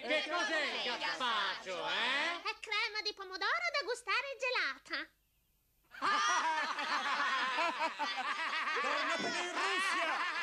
che cos'è il Carpaccio, eh? È crema di pomodoro da gustare gelata. Tornatene in Russia!